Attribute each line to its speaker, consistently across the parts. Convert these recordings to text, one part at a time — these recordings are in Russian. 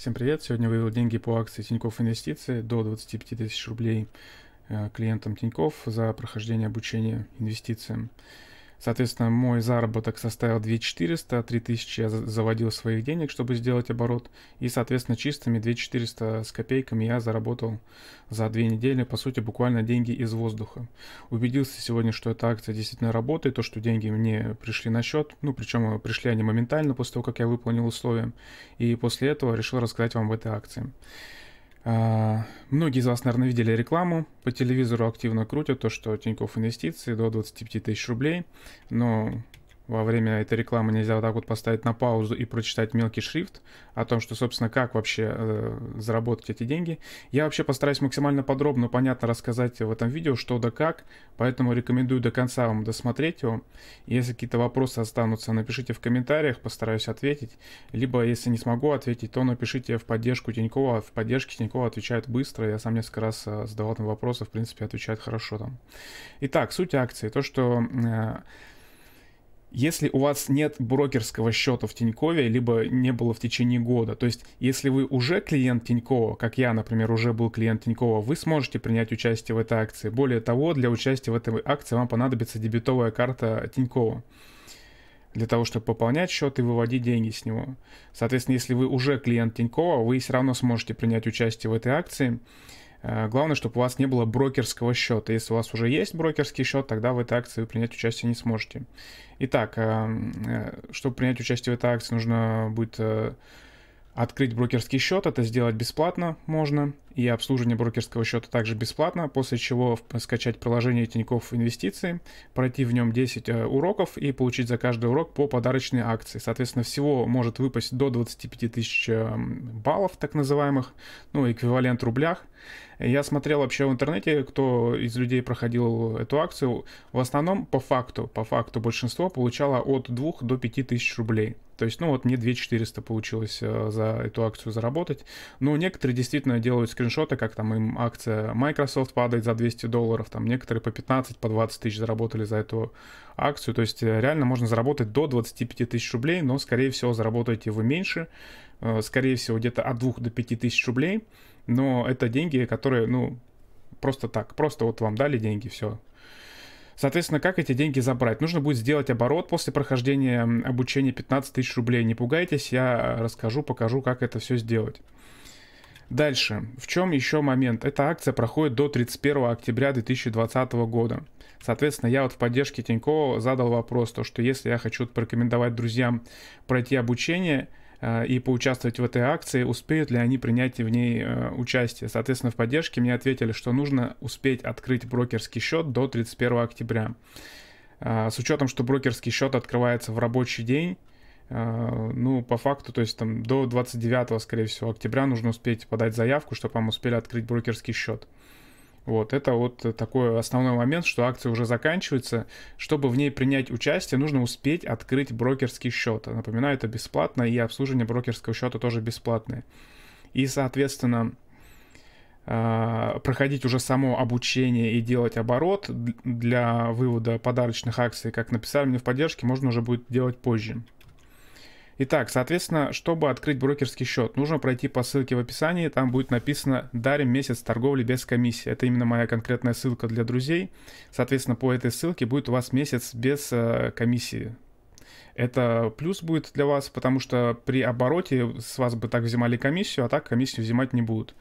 Speaker 1: Всем привет! Сегодня вывел деньги по акции Тинькофф Инвестиции до 25 тысяч рублей э, клиентам Тинькофф за прохождение обучения инвестициям. Соответственно, мой заработок составил 2400, 3000 я заводил своих денег, чтобы сделать оборот. И, соответственно, чистыми 2400 с копейками я заработал за две недели, по сути, буквально деньги из воздуха. Убедился сегодня, что эта акция действительно работает, то, что деньги мне пришли на счет. Ну, причем пришли они моментально после того, как я выполнил условия. И после этого решил рассказать вам об этой акции. А, многие из вас, наверное, видели рекламу. По телевизору активно крутят то, что Тинькофф инвестиции до 25 тысяч рублей. Но во время этой рекламы нельзя вот так вот поставить на паузу и прочитать мелкий шрифт о том, что, собственно, как вообще э, заработать эти деньги. Я вообще постараюсь максимально подробно, понятно рассказать в этом видео, что да как, поэтому рекомендую до конца вам досмотреть его. Если какие-то вопросы останутся, напишите в комментариях, постараюсь ответить. Либо, если не смогу ответить, то напишите в поддержку Тинькова. В поддержке Тинькова отвечают быстро. Я сам несколько раз э, задавал там вопросы, в принципе, отвечают хорошо там. Итак, суть акции. То, что... Э, если у вас нет брокерского счета в Тинькове, либо не было в течение года, то есть если вы уже клиент Тинькова, как я, например, уже был клиент Тинькова, вы сможете принять участие в этой акции. Более того, для участия в этой акции вам понадобится дебетовая карта Тинькова для того, чтобы пополнять счет и выводить деньги с него. Соответственно, если вы уже клиент Тинькова, вы все равно сможете принять участие в этой акции. Э, главное, чтобы у вас не было брокерского счета. Если у вас уже есть брокерский счет, тогда в этой акции вы принять участие не сможете. Итак, э, э, чтобы принять участие в этой акции, нужно будет открыть брокерский счет. Это сделать бесплатно можно. И обслуживание брокерского счета также бесплатно. После чего скачать приложение Тинькофф Инвестиции, пройти в нем 10 уроков и получить за каждый урок по подарочной акции. Соответственно, всего может выпасть до 25 тысяч баллов, так называемых, ну, эквивалент рублях. Я смотрел вообще в интернете, кто из людей проходил эту акцию. В основном по факту, по факту большинство получало от 2 до 5 тысяч рублей. То есть, ну вот мне 2 400 получилось э, за эту акцию заработать. Но некоторые действительно делают скриншоты, как там им акция Microsoft падает за 200 долларов, там некоторые по 15, по 20 тысяч заработали за эту акцию. То есть э, реально можно заработать до 25 тысяч рублей, но скорее всего заработаете вы меньше, э, скорее всего где-то от 2 до 5 тысяч рублей но это деньги, которые, ну, просто так, просто вот вам дали деньги, все. Соответственно, как эти деньги забрать? Нужно будет сделать оборот после прохождения обучения 15 тысяч рублей. Не пугайтесь, я расскажу, покажу, как это все сделать. Дальше. В чем еще момент? Эта акция проходит до 31 октября 2020 года. Соответственно, я вот в поддержке Тинькова задал вопрос, то, что если я хочу порекомендовать друзьям пройти обучение – и поучаствовать в этой акции, успеют ли они принять в ней э, участие. Соответственно, в поддержке мне ответили, что нужно успеть открыть брокерский счет до 31 октября. Э, с учетом, что брокерский счет открывается в рабочий день, ну, по факту, то есть там до 29, скорее всего, октября нужно успеть подать заявку, чтобы вам успели открыть брокерский счет. Вот, это вот такой основной момент, что акция уже заканчивается. Чтобы в ней принять участие, нужно успеть открыть брокерский счет. Напоминаю, это бесплатно, и обслуживание брокерского счета тоже бесплатное. И, соответственно, а, проходить уже само обучение и делать оборот для вывода подарочных акций, как написали мне в поддержке, можно уже будет делать позже. Итак, соответственно, чтобы открыть брокерский счет, нужно пройти по ссылке в описании, там будет написано «Дарим месяц торговли без комиссии». Это именно моя конкретная ссылка для друзей. Соответственно, по этой ссылке будет у вас месяц без э, комиссии. Это плюс будет для вас, потому что при обороте с вас бы так взимали комиссию, а так комиссию взимать не будут.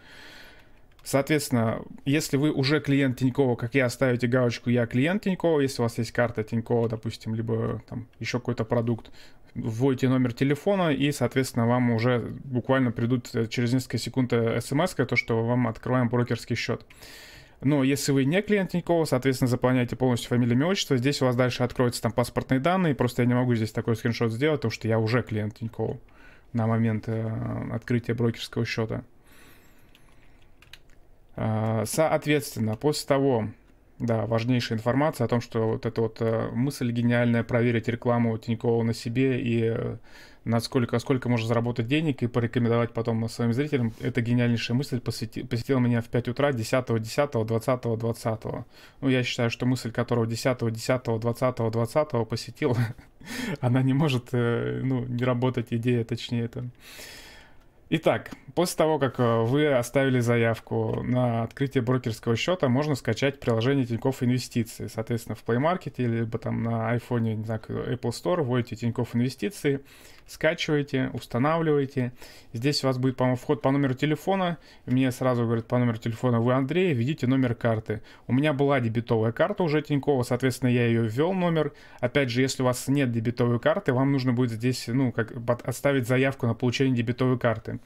Speaker 1: Соответственно, если вы уже клиент Тинькова, как я, ставите галочку «Я клиент Тинькова», если у вас есть карта Тинькова, допустим, либо там еще какой-то продукт, вводите номер телефона, и, соответственно, вам уже буквально придут э, через несколько секунд э, смс то, что вам открываем брокерский счет. Но если вы не клиент Тинькова, соответственно, заполняйте полностью фамилию, имя, отчество. Здесь у вас дальше откроются там паспортные данные. Просто я не могу здесь такой скриншот сделать, потому что я уже клиент Тинькова на момент э, открытия брокерского счета. Э, соответственно, после того, да, важнейшая информация о том, что вот эта вот э, мысль гениальная проверить рекламу Тинькова на себе и э, насколько, сколько можно заработать денег и порекомендовать потом своим зрителям, эта гениальнейшая мысль посети, посетила меня в 5 утра 10, 10, 20, 20. Ну, я считаю, что мысль, которого 10, 10, 20, 20 посетила, она не может, э, ну, не работать, идея, точнее, это Итак, после того, как э, вы оставили заявку на открытие брокерского счета, можно скачать приложение Тинькофф Инвестиции. Соответственно, в Play Market, либо там на iPhone, не знаю, Apple Store, вводите Тинькофф Инвестиции, скачиваете, устанавливаете. Здесь у вас будет, по-моему, вход по номеру телефона. Мне сразу говорят по номеру телефона, вы Андрей, введите номер карты. У меня была дебетовая карта уже Тинькова, соответственно, я ее ввел номер. Опять же, если у вас нет дебетовой карты, вам нужно будет здесь, ну, как оставить заявку на получение дебетовой карты.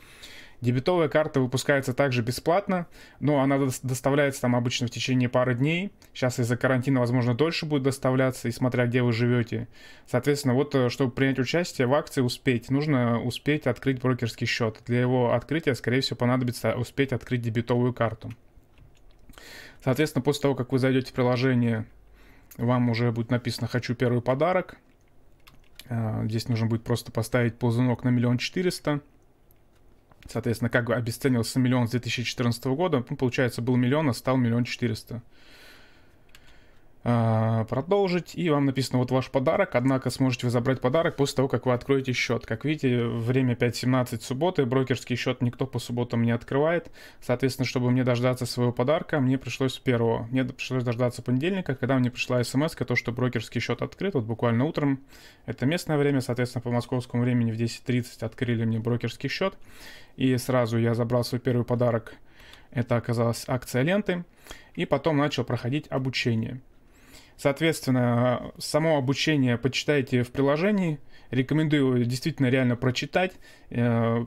Speaker 1: Дебетовая карта выпускается также бесплатно, но она доставляется там обычно в течение пары дней. Сейчас из-за карантина, возможно, дольше будет доставляться, и смотря где вы живете. Соответственно, вот э, чтобы принять участие в акции, успеть, нужно успеть открыть брокерский счет. Для его открытия, скорее всего, понадобится успеть открыть дебетовую карту. Соответственно, после того, как вы зайдете в приложение, вам уже будет написано «Хочу первый подарок». Э, здесь нужно будет просто поставить ползунок на миллион четыреста. Соответственно, как обесценился миллион с 2014 года, ну, получается, был миллион, а стал миллион четыреста. А, продолжить, и вам написано вот ваш подарок, однако сможете вы забрать подарок после того, как вы откроете счет. Как видите, время 5.17 субботы, брокерский счет никто по субботам не открывает, соответственно, чтобы мне дождаться своего подарка, мне пришлось первого, мне пришлось дождаться понедельника, когда мне пришла смс то, что брокерский счет открыт, вот буквально утром, это местное время, соответственно, по московскому времени в 10.30 открыли мне брокерский счет, и сразу я забрал свой первый подарок, это оказалась акция ленты, и потом начал проходить обучение. Соответственно, само обучение почитайте в приложении. Рекомендую действительно реально прочитать. Э,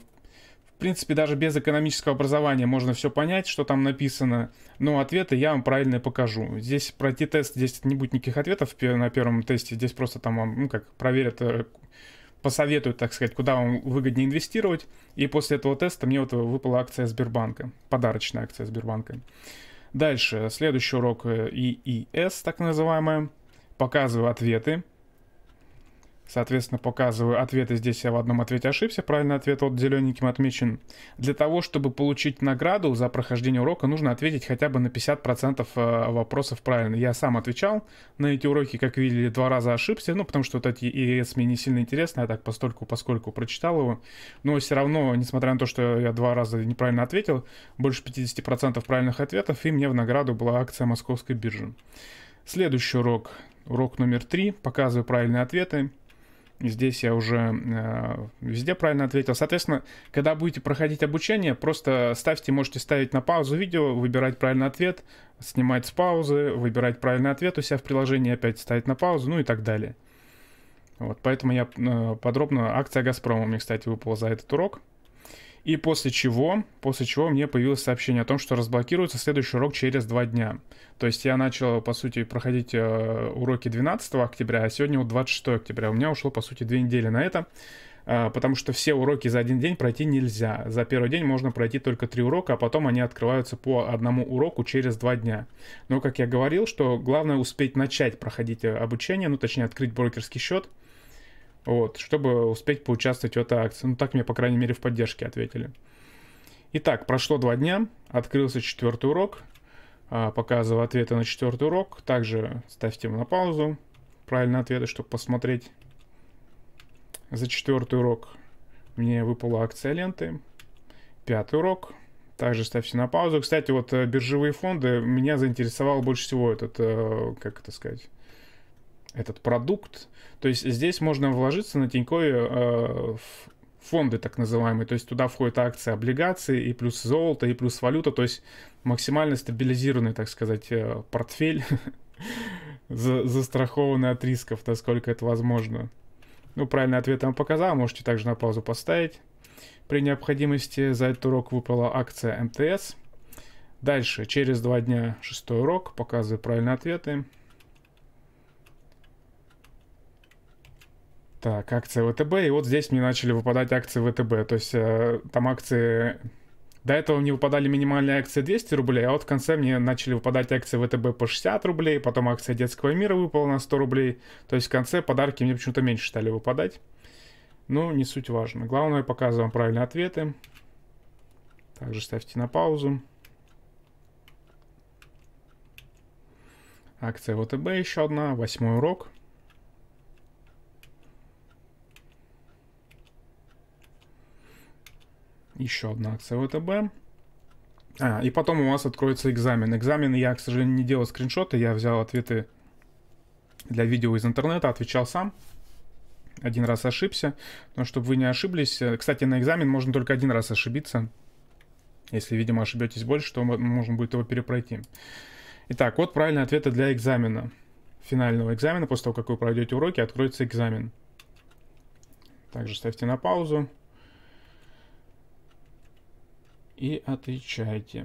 Speaker 1: в принципе, даже без экономического образования можно все понять, что там написано, но ответы я вам правильно покажу. Здесь пройти тест, здесь не будет никаких ответов на первом тесте, здесь просто там вам, ну как, проверят, э, посоветуют, так сказать, куда вам выгоднее инвестировать. И после этого теста мне вот выпала акция Сбербанка, подарочная акция Сбербанка. Дальше, следующий урок ИИС, э, так называемая. Показываю ответы. Соответственно, показываю ответы. Здесь я в одном ответе ошибся. Правильный ответ вот зелененьким отмечен. Для того, чтобы получить награду за прохождение урока, нужно ответить хотя бы на 50% э, вопросов правильно. Я сам отвечал на эти уроки, как видели, два раза ошибся. Ну, потому что вот эти ИС мне не сильно интересно. Я так постольку, поскольку прочитал его. Но все равно, несмотря на то, что я два раза неправильно ответил, больше 50% правильных ответов, и мне в награду была акция московской биржи. Следующий урок. Урок номер три. Показываю правильные ответы. Здесь я уже э, везде правильно ответил. Соответственно, когда будете проходить обучение, просто ставьте, можете ставить на паузу видео, выбирать правильный ответ, снимать с паузы, выбирать правильный ответ у себя в приложении, опять ставить на паузу, ну и так далее. Вот, поэтому я э, подробно... Акция «Газпрома» мне, кстати, выпала за этот урок. И после чего, после чего мне появилось сообщение о том, что разблокируется следующий урок через два дня. То есть я начал, по сути, проходить э, уроки 12 октября, а сегодня вот 26 октября. У меня ушло, по сути, две недели на это, э, потому что все уроки за один день пройти нельзя. За первый день можно пройти только три урока, а потом они открываются по одному уроку через два дня. Но, как я говорил, что главное успеть начать проходить э, обучение, ну, точнее, открыть брокерский счет – вот, чтобы успеть поучаствовать в этой акции. Ну, так мне, по крайней мере, в поддержке ответили. Итак, прошло два дня, открылся четвертый урок, а, показываю ответы на четвертый урок. Также ставьте на паузу правильные ответы, чтобы посмотреть. За четвертый урок мне выпала акция ленты. Пятый урок. Также ставьте на паузу. Кстати, вот э, биржевые фонды меня заинтересовал больше всего этот, э, как это сказать, этот продукт. То есть здесь можно вложиться на Тинькове э, фонды так называемые, то есть туда входят акции, облигации и плюс золото, и плюс валюта, то есть максимально стабилизированный, так сказать, э, портфель, застрахованный от рисков, насколько это возможно. Ну, правильный ответ я вам показал, можете также на паузу поставить. При необходимости за этот урок выпала акция МТС. Дальше, через два дня, шестой урок, показываю правильные ответы. Так, акция ВТБ, и вот здесь мне начали выпадать акции ВТБ, то есть э, там акции... До этого мне выпадали минимальные акции 200 рублей, а вот в конце мне начали выпадать акции ВТБ по 60 рублей, потом акция детского мира выпала на 100 рублей, то есть в конце подарки мне почему-то меньше стали выпадать. Ну, не суть важно. Главное, показываю вам правильные ответы. Также ставьте на паузу. Акция ВТБ еще одна, восьмой урок. Еще одна акция ВТБ. А, и потом у вас откроется экзамен. Экзамен я, к сожалению, не делал скриншоты, я взял ответы для видео из интернета, отвечал сам. Один раз ошибся, но чтобы вы не ошиблись. Э, кстати, на экзамен можно только один раз ошибиться. Если, видимо, ошибетесь больше, то можно будет его перепройти. Итак, вот правильные ответы для экзамена. Финального экзамена, после того, как вы пройдете уроки, откроется экзамен. Также ставьте на паузу. И отвечайте.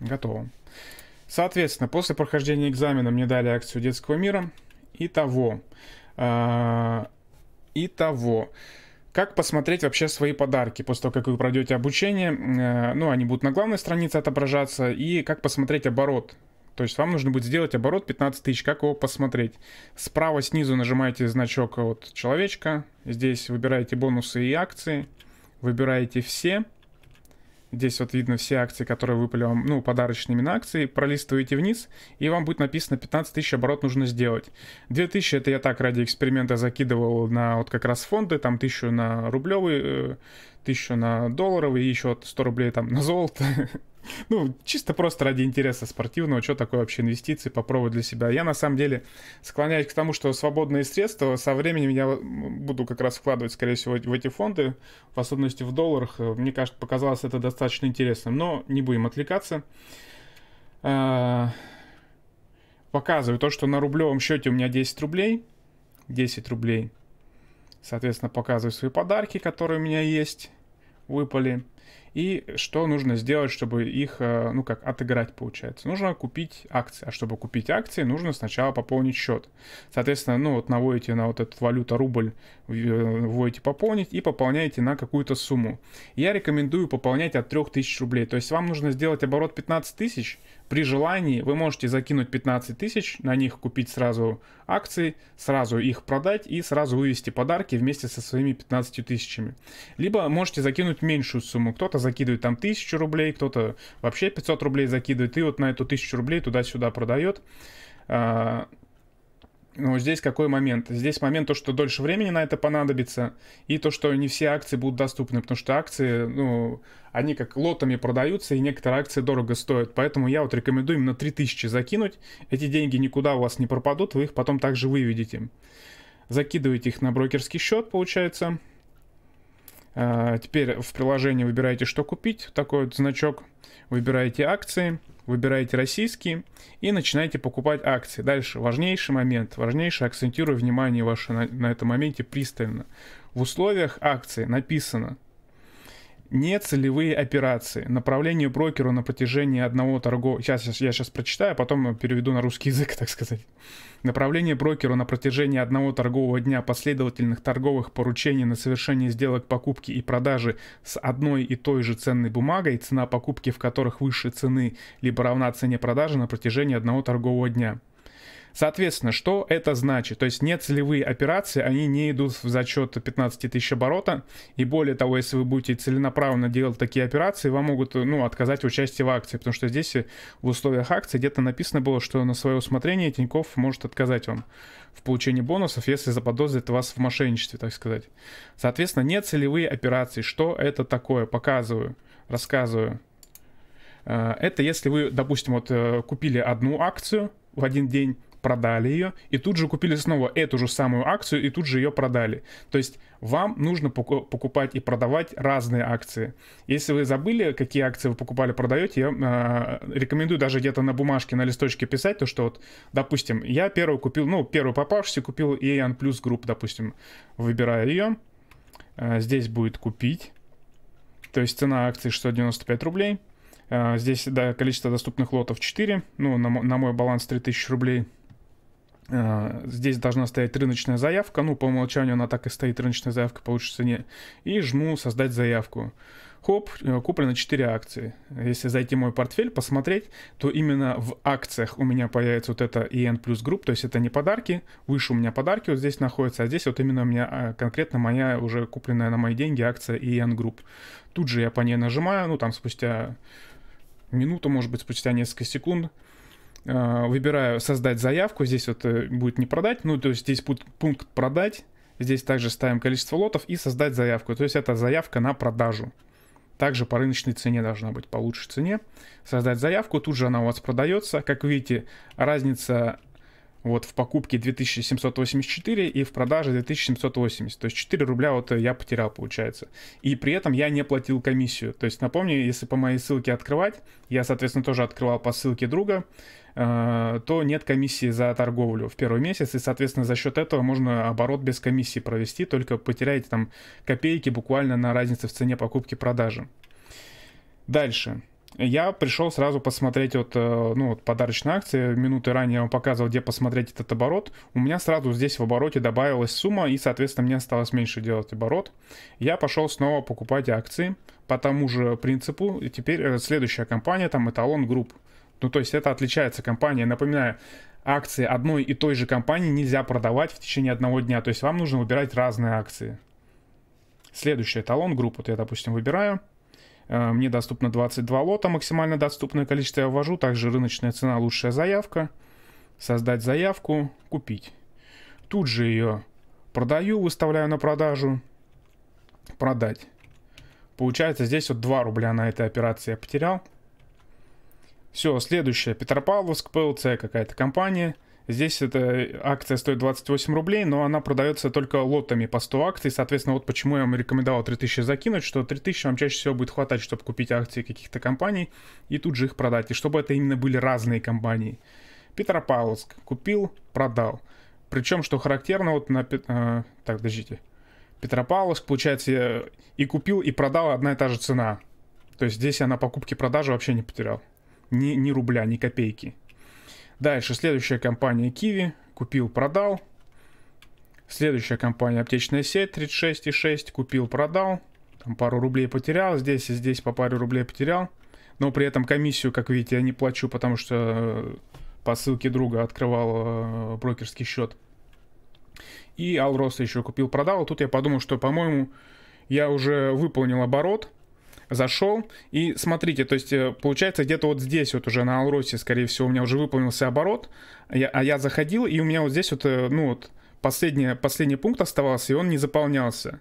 Speaker 1: Готово. Соответственно, после прохождения экзамена мне дали акцию детского мира. Итого. Э, итого. Как посмотреть вообще свои подарки после того, как вы пройдете обучение? Э, ну, они будут на главной странице отображаться. И как посмотреть оборот. То есть вам нужно будет сделать оборот 15 тысяч. Как его посмотреть? Справа снизу нажимаете значок вот человечка. Здесь выбираете бонусы и акции. Выбираете все. Здесь вот видно все акции, которые выпали вам, ну, подарочными на акции. Пролистываете вниз, и вам будет написано 15 тысяч оборот нужно сделать. 2000 это я так ради эксперимента закидывал на вот как раз фонды, там 1000 на рублевый, 1000 э, на долларовый и еще 100 рублей там на золото. ну, чисто просто ради интереса спортивного, что такое вообще инвестиции, попробовать для себя. Я на самом деле склоняюсь к тому, что свободные средства со временем я буду как раз вкладывать, скорее всего, в эти фонды, в особенности в долларах. Мне кажется, показалось это достаточно интересным, но не будем отвлекаться. А, показываю то, что на рублевом счете у меня 10 рублей. 10 рублей. Соответственно, показываю свои подарки, которые у меня есть, выпали. И что нужно сделать, чтобы их, э, ну как, отыграть, получается? Нужно купить акции. А чтобы купить акции, нужно сначала пополнить счет. Соответственно, ну вот наводите на вот эту валюта рубль, э, вводите пополнить и пополняете на какую-то сумму. Я рекомендую пополнять от 3000 рублей. То есть вам нужно сделать оборот 15 тысяч, при желании вы можете закинуть 15 тысяч, на них купить сразу акции, сразу их продать и сразу вывести подарки вместе со своими 15 тысячами. Либо можете закинуть меньшую сумму. Кто-то закидывает там 1000 рублей, кто-то вообще 500 рублей закидывает и вот на эту 1000 рублей туда-сюда продает. А, но здесь какой момент? Здесь момент то, что дольше времени на это понадобится, и то, что не все акции будут доступны, потому что акции, ну, они как лотами продаются, и некоторые акции дорого стоят. Поэтому я вот рекомендую именно 3000 закинуть. Эти деньги никуда у вас не пропадут, вы их потом также выведете. Закидываете их на брокерский счет, получается. А, теперь в приложении выбираете, что купить. Такой вот значок. Выбираете акции выбираете российские и начинаете покупать акции. Дальше, важнейший момент, важнейший, акцентирую внимание ваше на, на этом моменте пристально. В условиях акции написано не целевые операции. Направление брокеру на протяжении одного торгового... Сейчас я сейчас прочитаю, а потом переведу на русский язык, так сказать. Направление брокеру на протяжении одного торгового дня последовательных торговых поручений на совершение сделок покупки и продажи с одной и той же ценной бумагой, цена покупки в которых выше цены, либо равна цене продажи на протяжении одного торгового дня. Соответственно, что это значит? То есть нецелевые операции, они не идут в зачет 15 тысяч оборота. И более того, если вы будете целенаправленно делать такие операции, вам могут ну, отказать в участии в акции. Потому что здесь в условиях акции где-то написано было, что на свое усмотрение Тиньков может отказать вам в получении бонусов, если заподозрит вас в мошенничестве, так сказать. Соответственно, нецелевые операции. Что это такое? Показываю, рассказываю. Э, это если вы, допустим, вот э, купили одну акцию в один день, продали ее, и тут же купили снова эту же самую акцию, и тут же ее продали. То есть вам нужно покупать и продавать разные акции. Если вы забыли, какие акции вы покупали, продаете, я э, рекомендую даже где-то на бумажке, на листочке писать, то что вот, допустим, я первую купил, ну, первую попавшуюся купил EAN Plus Group, допустим, выбираю ее, э, здесь будет купить, то есть цена акции 695 рублей, э, Здесь, да, количество доступных лотов 4. Ну, на, на мой баланс 3000 рублей. Э, здесь должна стоять рыночная заявка, ну, по умолчанию она так и стоит, рыночная заявка по лучшей цене. И жму «Создать заявку». Хоп, э, куплено 4 акции. Если зайти в мой портфель, посмотреть, то именно в акциях у меня появится вот это EN Plus Group, то есть это не подарки, выше у меня подарки вот здесь находятся, а здесь вот именно у меня э, конкретно моя уже купленная на мои деньги акция EN Group. Тут же я по ней нажимаю, ну там спустя минуту, может быть, спустя несколько секунд. Э, выбираю «Создать заявку». Здесь вот э, будет не продать, ну, то есть здесь будет пункт «Продать». Здесь также ставим количество лотов и «Создать заявку». То есть это заявка на продажу. Также по рыночной цене должна быть, по лучшей цене. Создать заявку, тут же она у вас продается. Как видите, разница вот в покупке 2784 и в продаже 2780. То есть 4 рубля вот я потерял, получается. И при этом я не платил комиссию. То есть напомню, если по моей ссылке открывать, я, соответственно, тоже открывал по ссылке друга, э, то нет комиссии за торговлю в первый месяц, и, соответственно, за счет этого можно оборот без комиссии провести, только потеряете там копейки буквально на разнице в цене покупки-продажи. Дальше я пришел сразу посмотреть вот, э, ну, вот подарочные акции. Минуты ранее я вам показывал, где посмотреть этот оборот. У меня сразу здесь в обороте добавилась сумма, и, соответственно, мне осталось меньше делать оборот. Я пошел снова покупать акции по тому же принципу. И теперь э, следующая компания, там, Эталон Групп. Ну, то есть это отличается компания. Напоминаю, акции одной и той же компании нельзя продавать в течение одного дня. То есть вам нужно выбирать разные акции. Следующий эталон групп, вот я, допустим, выбираю. Э, мне доступно 22 лота, максимально доступное количество я ввожу. Также рыночная цена, лучшая заявка. Создать заявку, купить. Тут же ее продаю, выставляю на продажу. Продать. Получается, здесь вот 2 рубля на этой операции я потерял. Все, следующее. Петропавловск, ПЛЦ какая-то компания. Здесь эта акция стоит 28 рублей, но она продается только лотами по 100 акций. Соответственно, вот почему я вам рекомендовал 3000 закинуть, что 3000 вам чаще всего будет хватать, чтобы купить акции каких-то компаний и тут же их продать. И чтобы это именно были разные компании. Петропавловск. Купил, продал. Причем, что характерно, вот на... Э, так, подождите. Петропавловск, получается, и купил, и продал одна и та же цена. То есть здесь я на покупке-продаже вообще не потерял. Ни, ни рубля, ни копейки. Дальше, следующая компания Kiwi. Купил, продал. Следующая компания аптечная сеть 36,6. Купил, продал. Там пару рублей потерял. Здесь и здесь по паре рублей потерял. Но при этом комиссию, как видите, я не плачу, потому что э, по ссылке друга открывал э, брокерский счет. И Алроса еще купил, продал. Тут я подумал, что, по-моему, я уже выполнил оборот зашел, и смотрите, то есть э, получается где-то вот здесь вот уже на Алросе, скорее всего, у меня уже выполнился оборот, я, а я заходил, и у меня вот здесь вот, э, ну вот, последний, последний пункт оставался, и он не заполнялся.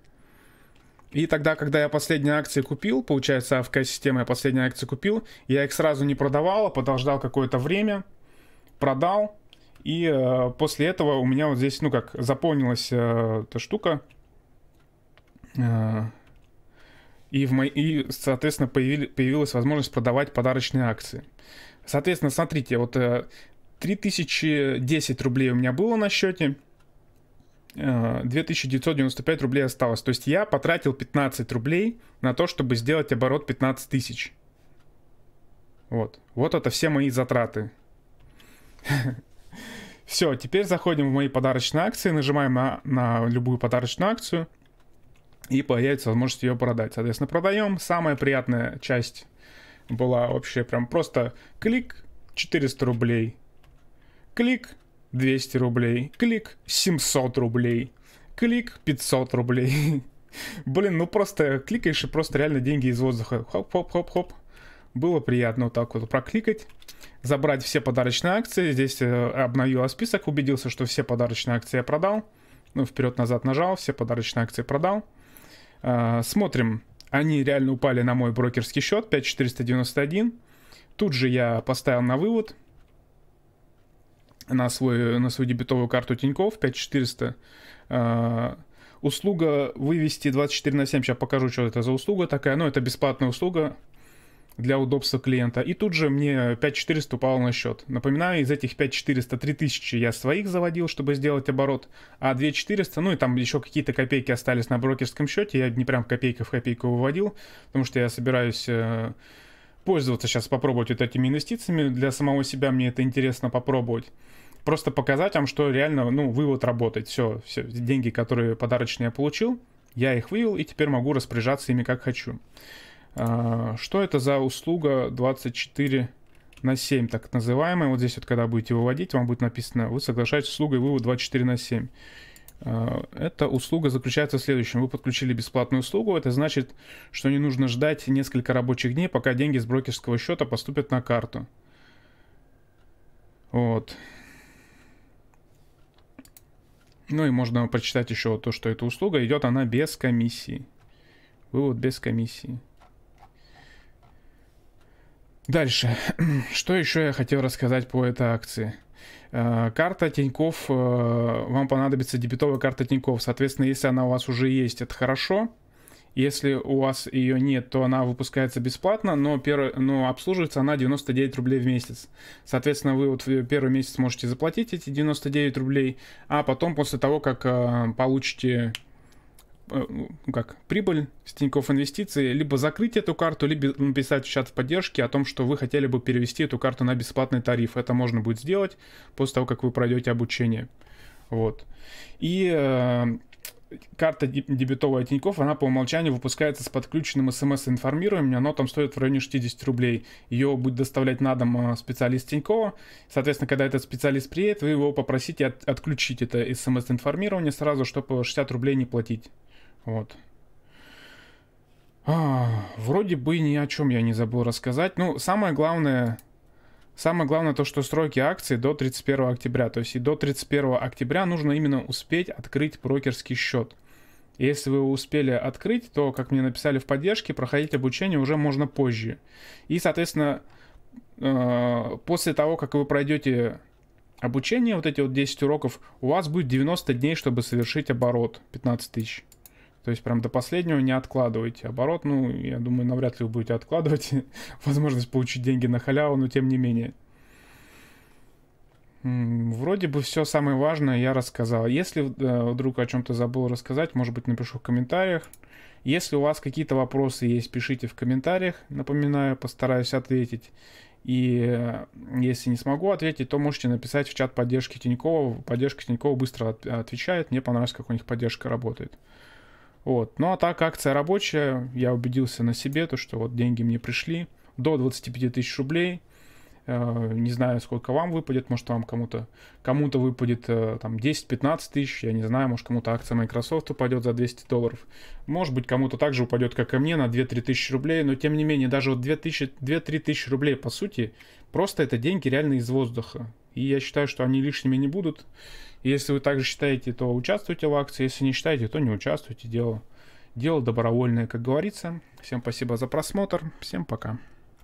Speaker 1: И тогда, когда я последние акции купил, получается, АФК-система я последние акции купил, я их сразу не продавал, а подождал какое-то время, продал, и э, после этого у меня вот здесь, ну как, заполнилась э, эта штука, э, и, в мо... и соответственно, появили... появилась возможность продавать подарочные акции. Соответственно, смотрите, вот 3010 э, рублей у меня было на счете, 2995 э, рублей осталось. То есть я потратил 15 рублей на то, чтобы сделать оборот 15 тысяч. Вот. Вот это все мои затраты. Все, теперь заходим в мои подарочные акции, нажимаем на, на любую подарочную акцию – и появится возможность ее продать. Соответственно, продаем. Самая приятная часть была вообще прям просто клик 400 рублей, клик 200 рублей, клик 700 рублей, клик 500 рублей. Блин, ну просто кликаешь и просто реально деньги из воздуха. Хоп-хоп-хоп-хоп. Было приятно вот так вот прокликать, забрать все подарочные акции. Здесь э, обновил список, убедился, что все подарочные акции я продал. Ну, вперед-назад нажал, все подарочные акции продал. А, смотрим, они реально упали на мой брокерский счет 5491. Тут же я поставил на вывод на, свой, на свою дебетовую карту Тинькофф 5400. Uh, услуга вывести 24 на 7. Сейчас покажу, что это за услуга такая. Ну, это бесплатная услуга для удобства клиента. И тут же мне 5400 упало на счет. Напоминаю, из этих 5400 3000 я своих заводил, чтобы сделать оборот, а 2400, ну и там еще какие-то копейки остались на брокерском счете, я не прям копейка в копейку выводил, потому что я собираюсь э, пользоваться сейчас, попробовать вот этими инвестициями. Для самого себя мне это интересно попробовать. Просто показать вам, что реально, ну, вывод работает. Все, все, деньги, которые подарочные я получил, я их вывел и теперь могу распоряжаться ими как хочу. А, что это за услуга 24 на 7, так называемая? Вот здесь вот, когда будете выводить, вам будет написано, вы соглашаетесь с услугой вывод 24 на 7. Э, эта услуга заключается в следующем. Вы подключили бесплатную услугу. Это значит, что не нужно ждать несколько рабочих дней, пока деньги с брокерского счета поступят на карту. Вот. Ну и можно прочитать еще то, что эта услуга идет она без комиссии. Вывод без комиссии. Дальше. Что еще я хотел рассказать по этой акции? Э, карта Тиньков, э, вам понадобится дебетовая карта Тиньков. Соответственно, если она у вас уже есть, это хорошо. Если у вас ее нет, то она выпускается бесплатно, но, пер... но обслуживается она 99 рублей в месяц. Соответственно, вы вот первый месяц можете заплатить эти 99 рублей, а потом после того, как э, получите ну, как прибыль с Тинькофф Инвестиции, либо закрыть эту карту, либо написать в чат в поддержке о том, что вы хотели бы перевести эту карту на бесплатный тариф. Это можно будет сделать после того, как вы пройдете обучение. Вот. И э, карта дебетовая Тинькофф, она по умолчанию выпускается с подключенным смс-информированием, оно там стоит в районе 60 рублей. Ее будет доставлять на дом а, специалист Тинькова. Соответственно, когда этот специалист приедет, вы его попросите от, отключить это смс-информирование сразу, чтобы 60 рублей не платить. Вот. А, вроде бы ни о чем я не забыл рассказать. Ну, самое главное, Самое главное то, что сроки акции до 31 октября. То есть и до 31 октября нужно именно успеть открыть брокерский счет. Если вы успели открыть, то, как мне написали в поддержке, проходить обучение уже можно позже. И, соответственно, э, после того, как вы пройдете обучение, вот эти вот 10 уроков, у вас будет 90 дней, чтобы совершить оборот 15 тысяч. То есть прям до последнего не откладывайте. Оборот, ну, я думаю, навряд ли вы будете откладывать возможность получить деньги на халяву, но тем не менее. Вроде бы все самое важное я рассказал. Если э, вдруг о чем-то забыл рассказать, может быть, напишу в комментариях. Если у вас какие-то вопросы есть, пишите в комментариях. Напоминаю, постараюсь ответить. И э, если не смогу ответить, то можете написать в чат поддержки Тинькова. Поддержка Тинькова быстро отвечает. Мне понравилось, как у них поддержка работает. Вот. Ну а так акция рабочая, я убедился на себе, то что вот деньги мне пришли до 25 тысяч рублей. Э, не знаю, сколько вам выпадет, может вам кому-то кому-то выпадет э, там 10-15 тысяч, я не знаю, может кому-то акция Microsoft упадет за 200 долларов, может быть кому-то также упадет, как и мне, на 2-3 тысячи рублей, но тем не менее, даже вот 2-3 тысячи рублей, по сути, просто это деньги реально из воздуха. И я считаю, что они лишними не будут. Если вы также считаете, то участвуйте в акции. Если не считаете, то не участвуйте. Дело, дело добровольное, как говорится. Всем спасибо за просмотр. Всем пока.